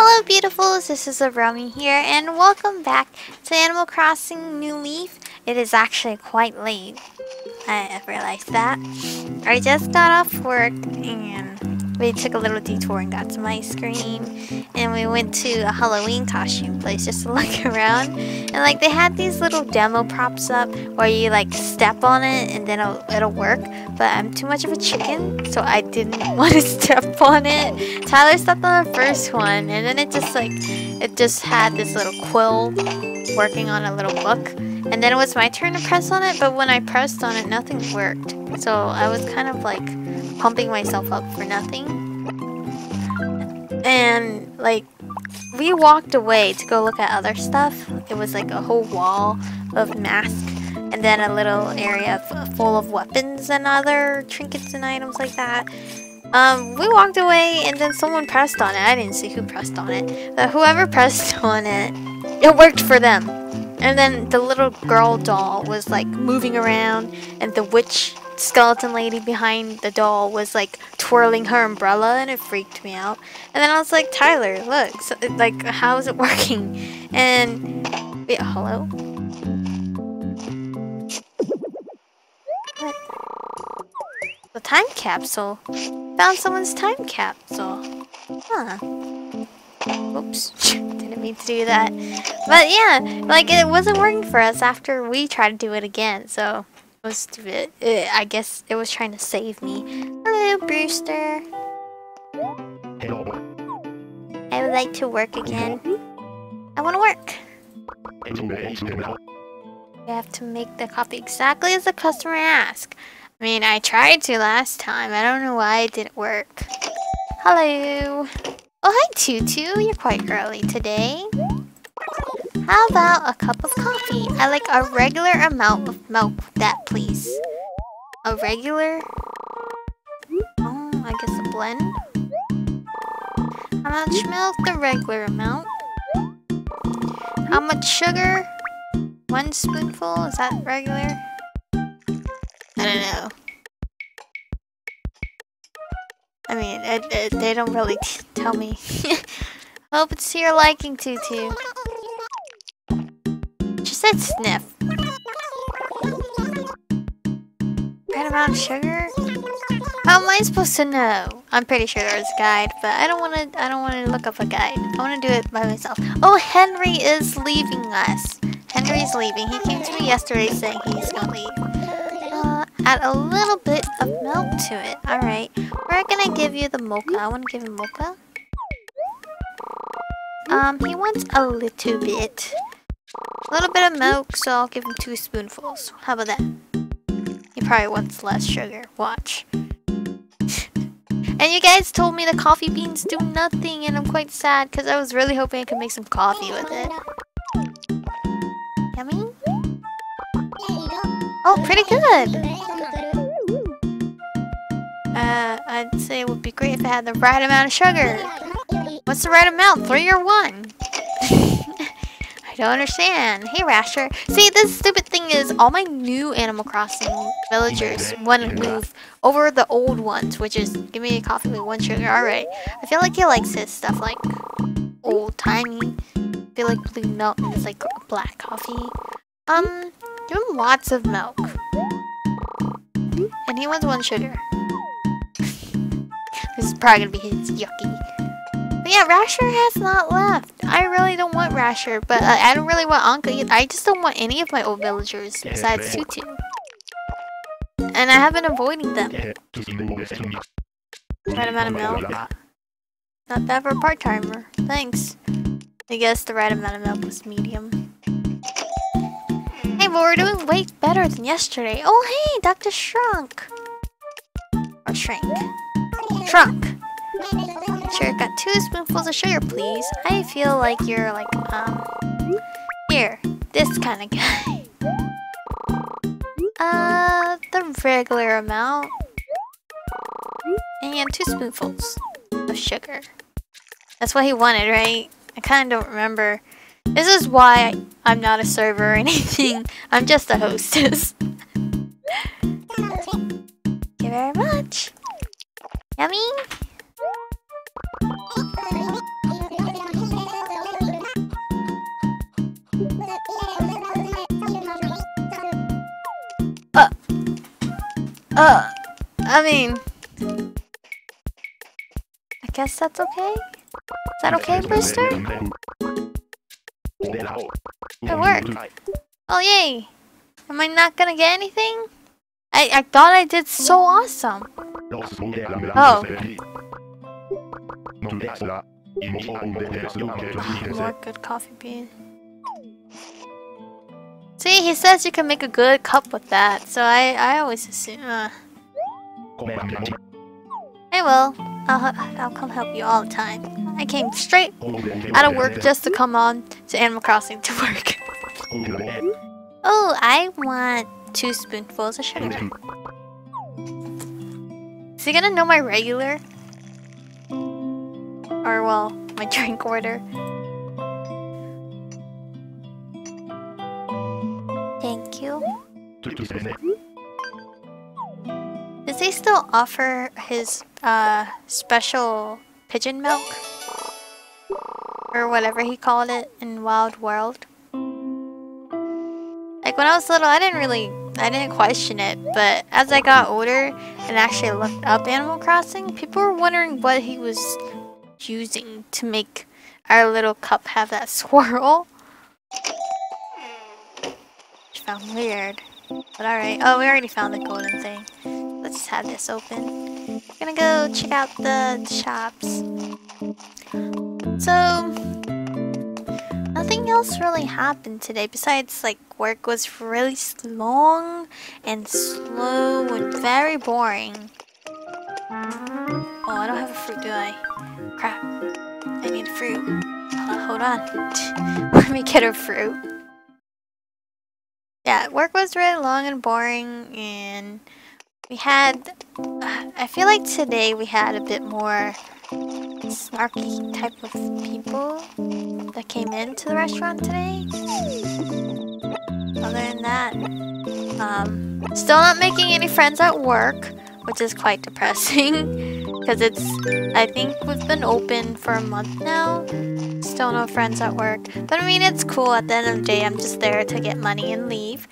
Hello beautifuls, this is Aromie here and welcome back to Animal Crossing New Leaf. It is actually quite late. I realized that. I just got off work and we took a little detour and got some ice cream and we went to a Halloween costume place just to look around. And like they had these little demo props up where you like step on it and then it'll, it'll work. But I'm too much of a chicken so I didn't want to step on it. Tyler stepped on the first one and then it just like it just had this little quill working on a little book. And then it was my turn to press on it but when I pressed on it nothing worked. So I was kind of like pumping myself up for nothing. And like we walked away to go look at other stuff. It was like a whole wall of masks and then a little area full of weapons and other trinkets and items like that. Um, we walked away and then someone pressed on it. I didn't see who pressed on it, but whoever pressed on it, it worked for them. And then the little girl doll was like moving around and the witch skeleton lady behind the doll was like twirling her umbrella and it freaked me out. And then I was like, Tyler, look, so, like, how is it working? And, wait, hello? What? The time capsule? Found someone's time capsule. Huh. Oops, didn't mean to do that. But yeah, like it wasn't working for us after we tried to do it again, so it. it. I guess it was trying to save me. Hello, Brewster. I would like to work again. I want to work. You have to make the coffee exactly as the customer asked. I mean, I tried to last time. I don't know why it didn't work. Hello. Oh, hi, Tutu. You're quite early today. How about a cup of coffee? I like a regular amount of milk that, please. A regular? Oh, I guess a blend? How much milk? The regular amount. How much sugar? One spoonful? Is that regular? I don't know. I mean, it, it, they don't really tell me. Hope it's to your liking, Tutu said sniff. Right amount of sugar? How am I supposed to know? I'm pretty sure there's a guide, but I don't want to. I don't want to look up a guide. I want to do it by myself. Oh, Henry is leaving us. Henry's leaving. He came to me yesterday saying he's gonna leave. Uh, add a little bit of milk to it. All right. We're gonna give you the mocha. I want to give him mocha. Um, he wants a little bit. A little bit of milk, so I'll give him two spoonfuls. How about that? He probably wants less sugar. Watch. and you guys told me the coffee beans do nothing, and I'm quite sad because I was really hoping I could make some coffee with it. Yummy? Oh, pretty good! Uh, I'd say it would be great if I had the right amount of sugar. What's the right amount? Three or one? don't understand. Hey, Rasher. See, this stupid thing is all my new Animal Crossing villagers want to move over the old ones, which is give me a coffee with one sugar. Alright. I feel like he likes his stuff like old-timey. I feel like Blue milk is like black coffee. Um, give him lots of milk. And he wants one sugar. this is probably gonna be his yucky. Yeah, Rasher has not left. I really don't want Rasher, but uh, I don't really want Anka either. I just don't want any of my old villagers besides Tutu. And I have been avoiding them. Right amount of milk. Not bad for a part-timer. Thanks. I guess the right amount of milk was medium. Hey, but we're doing way better than yesterday. Oh, hey, Dr. Shrunk. Or Shrink. Shrunk. Sure, got two spoonfuls of sugar, please. I feel like you're like, um, here, this kind of guy. Uh, the regular amount. And two spoonfuls of sugar. That's what he wanted, right? I kind of don't remember. This is why I'm not a server or anything. I'm just a hostess. Thank you very much. Yummy? Uh, I mean... I guess that's okay? Is that okay, Brewster? It worked. Oh, yay! Am I not gonna get anything? I, I thought I did so awesome. Oh. More good coffee bean. See, he says you can make a good cup with that, so I, I always assume... Uh. I will. I'll, I'll come help you all the time. I came straight out of work just to come on to Animal Crossing to work. oh, I want two spoonfuls of sugar. Is he gonna know my regular? Or, well, my drink order? Does he still offer his uh, special pigeon milk? Or whatever he called it in Wild World? Like when I was little, I didn't really, I didn't question it, but as I got older and actually looked up Animal Crossing, people were wondering what he was using to make our little cup have that swirl. Which found weird. But alright. Oh, we already found the golden thing. Let's just have this open. We're Gonna go check out the shops. So, nothing else really happened today besides like work was really long and slow and very boring. Oh, I don't have a fruit, do I? Crap. I need a fruit. Uh, hold on. Let me get a fruit. Yeah, work was really long and boring and we had... Uh, I feel like today we had a bit more snarky type of people that came into the restaurant today. Other than that, um, still not making any friends at work, which is quite depressing. Because it's, I think we've been open for a month now. Still no friends at work. But I mean, it's cool. At the end of the day, I'm just there to get money and leave.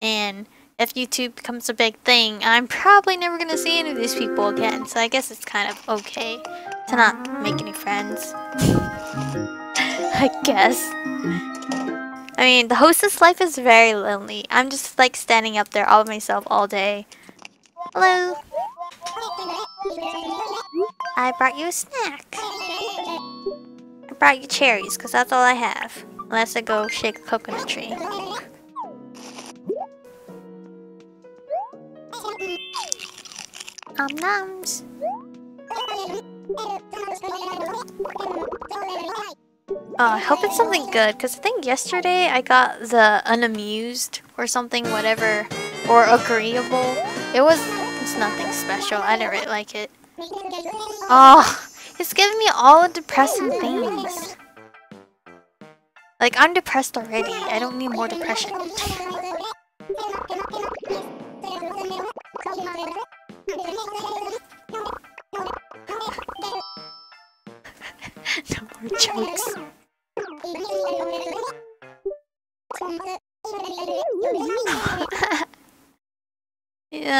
And if YouTube becomes a big thing, I'm probably never going to see any of these people again. So I guess it's kind of okay to not make any friends. I guess. I mean, the hostess life is very lonely. I'm just like standing up there all by myself all day. Hello. I brought you a snack. I brought you cherries, because that's all I have. Unless I go shake a coconut tree. Um nums. Oh, I hope it's something good, because I think yesterday I got the unamused or something, whatever, or agreeable. It was it's nothing special. I don't really like it. Oh, it's giving me all the depressing things. Like, I'm depressed already. I don't need more depression. no more jokes.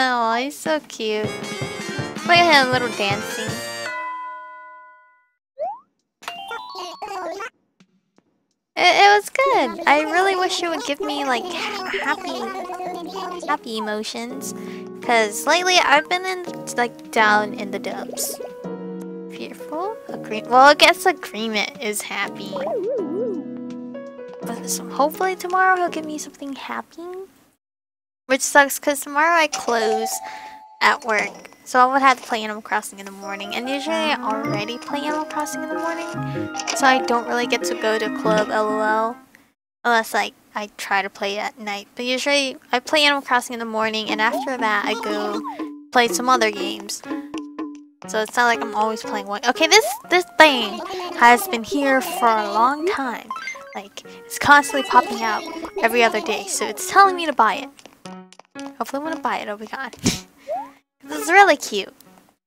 Yeah, he's so cute. Look at him, a little dancing. It, it was good. I really wish it would give me like happy, happy emotions. Cause lately I've been in like down in the dumps. Fearful? Agree well, I guess agreement is happy. But so hopefully tomorrow he'll give me something happy. Which sucks because tomorrow I close at work. So I would have to play Animal Crossing in the morning. And usually I already play Animal Crossing in the morning. So I don't really get to go to club LOL. Unless like I try to play at night. But usually I play Animal Crossing in the morning and after that I go play some other games. So it's not like I'm always playing one. Okay, this this thing has been here for a long time. Like it's constantly popping out every other day. So it's telling me to buy it. Hopefully when I buy it, it'll be gone. this is really cute.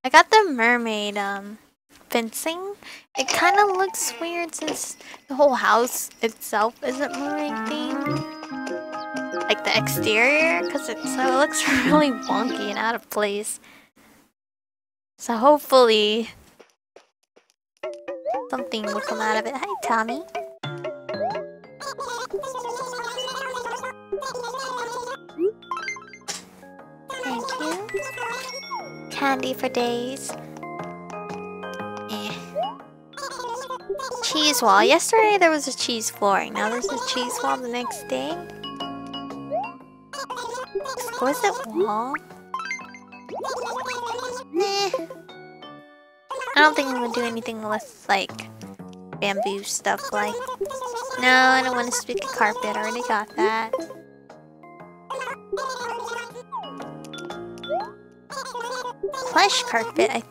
I got the mermaid um fencing. It kind of looks weird since the whole house itself isn't mermaid themed. like the exterior because it so it looks really wonky and out of place. So hopefully something will come out of it. Hi, Tommy. You. Candy for days. Eh. Cheese wall. Yesterday there was a cheese flooring. Now there's a cheese wall the next day. Exquisite wall. Eh. I don't think I'm gonna do anything with like bamboo stuff like No, I don't want to speak carpet, I already got that. Plush carpet, I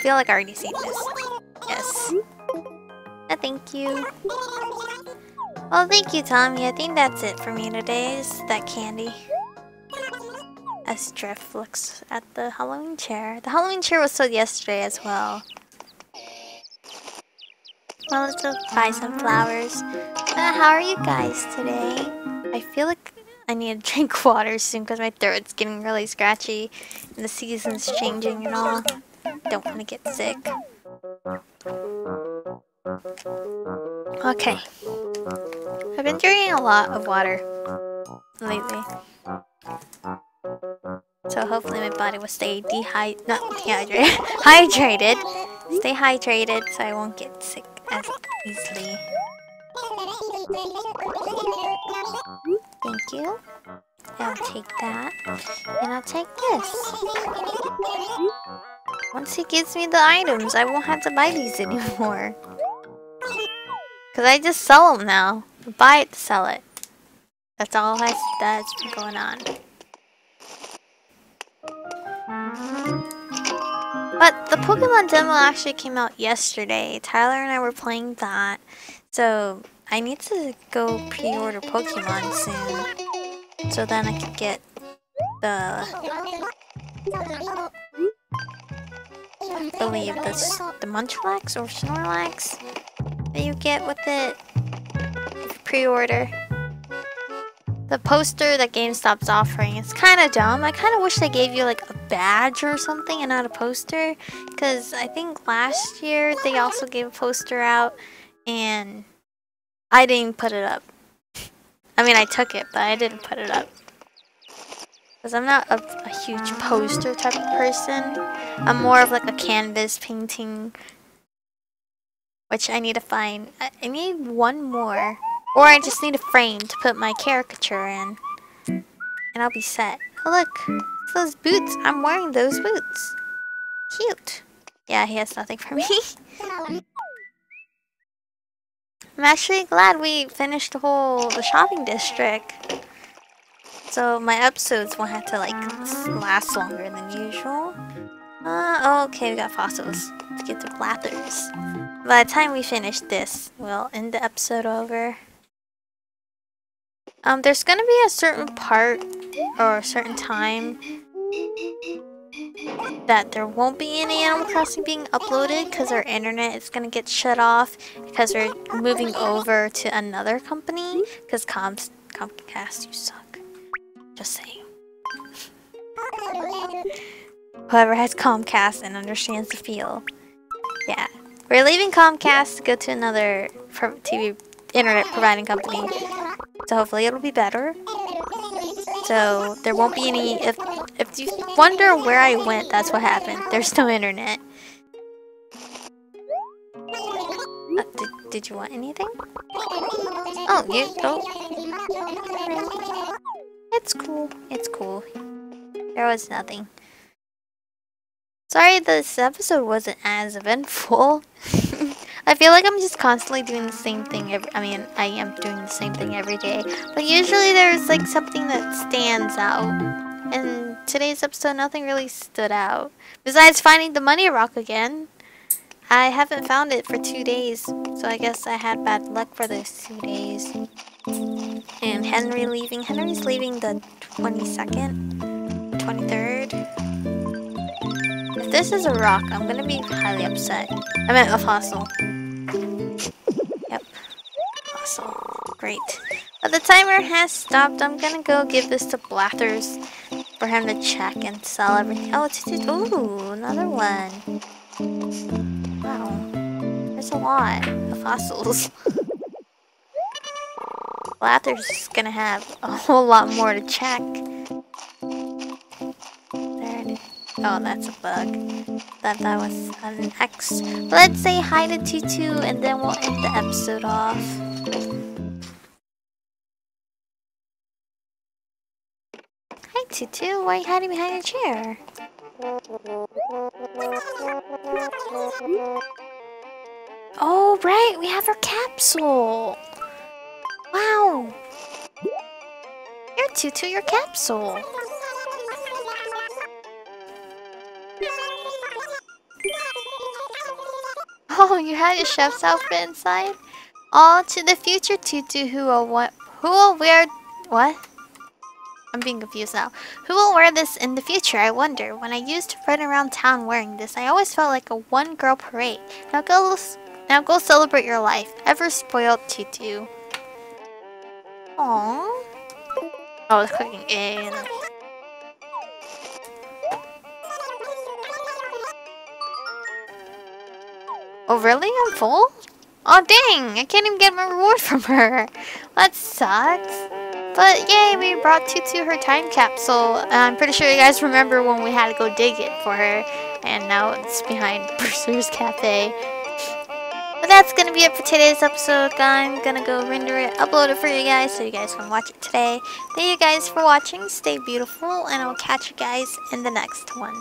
feel like I already seen this. Yes. Uh, thank you. Well, thank you, Tommy. I think that's it for me today, is that candy. As Drift looks at the Halloween chair. The Halloween chair was sold yesterday as well. Well, let's go buy some flowers. Uh, how are you guys today? I feel like I need to drink water soon because my throat's getting really scratchy. And the season's changing and all. Don't want to get sick. Okay. I've been drinking a lot of water lately. So hopefully my body will stay dehydrated, not dehydrated, hydrated. Stay hydrated so I won't get sick as easily. Thank you. I'll take that. And I'll take this. Once he gives me the items, I won't have to buy these anymore. Because I just sell them now. Buy it to sell it. That's all has, that's been going on. But the Pokemon demo actually came out yesterday. Tyler and I were playing that. So I need to go pre-order Pokemon soon. So then I can get the... I believe the, the Munchlax or Snorlax that you get with it pre-order. The poster that GameStop's offering It's kind of dumb. I kind of wish they gave you like a badge or something and not a poster. Because I think last year they also gave a poster out and I didn't put it up. I mean, I took it, but I didn't put it up. Because I'm not a, a huge poster type of person. I'm more of like a canvas painting. Which I need to find. I, I need one more. Or I just need a frame to put my caricature in. And I'll be set. Oh look, those boots. I'm wearing those boots. Cute. Yeah, he has nothing for me. I'm actually glad we finished the whole the shopping district. So my episodes won't have to like last longer than usual. Uh, okay, we got fossils to get the blathers. By the time we finish this, we'll end the episode over. Um, there's gonna be a certain part or a certain time that there won't be any Animal Crossing being uploaded because our internet is gonna get shut off because we're moving over to another company because Com's Comcast you suck. Just saying. Whoever has Comcast and understands the feel. Yeah. We're leaving Comcast to go to another TV internet providing company. So hopefully it'll be better. So there won't be any if you wonder where I went, that's what happened. There's no internet. Uh, did, did you want anything? Oh, you. Oh. It's cool. It's cool. There was nothing. Sorry this episode wasn't as eventful. I feel like I'm just constantly doing the same thing every- I mean, I am doing the same thing every day. But usually there's like something that stands out. And today's episode, nothing really stood out. Besides finding the money rock again. I haven't found it for two days. So I guess I had bad luck for those two days. And Henry leaving. Henry's leaving the 22nd. 23rd. If this is a rock, I'm gonna be highly upset. I meant a fossil. Yep. Fossil. Great. But the timer has stopped. I'm gonna go give this to Blathers for him to check and sell everything. Oh, it's, it's ooh, another one. Wow, there's a lot of fossils. Blathers is gonna have a whole lot more to check. There it is. Oh, that's a bug. That that was an X. Let's say hi to Tutu and then we'll end the episode off. Tutu, why are you hiding behind a chair? Oh, right, we have our capsule. Wow. Here, Tutu, your capsule. Oh, you had your chef's outfit inside? Oh, to the future Tutu who will what who will wear what? I'm being confused now. Who will wear this in the future, I wonder? When I used to run around town wearing this, I always felt like a one-girl parade. Now go now go celebrate your life. Ever spoiled Tutu. Aww. Oh, I was clicking in. Oh really? I'm full? Oh dang! I can't even get my reward from her. That sucks. But yay, we brought to her time capsule. I'm pretty sure you guys remember when we had to go dig it for her. And now it's behind Brewster's Cafe. But that's gonna be it for today's episode. I'm gonna go render it, upload it for you guys so you guys can watch it today. Thank you guys for watching. Stay beautiful, and I will catch you guys in the next one.